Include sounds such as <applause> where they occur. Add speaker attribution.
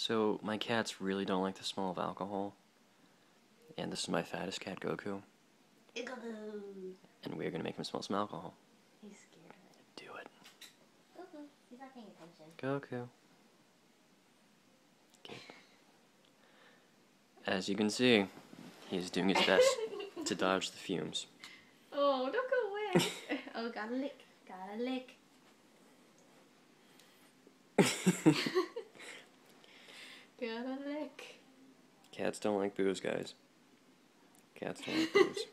Speaker 1: So, my cats really don't like the smell of alcohol. And this is my fattest cat, Goku. And we're gonna make him smell some alcohol.
Speaker 2: He's scared of it.
Speaker 1: Do it.
Speaker 2: Goku. He's not paying attention.
Speaker 1: Goku. Okay. As you can see, he's doing his best <laughs> to dodge the fumes.
Speaker 2: Oh, don't go away. <laughs> oh, gotta lick. Gotta lick. <laughs> Gotta lick.
Speaker 1: Cats don't like booze, guys. Cats don't like booze.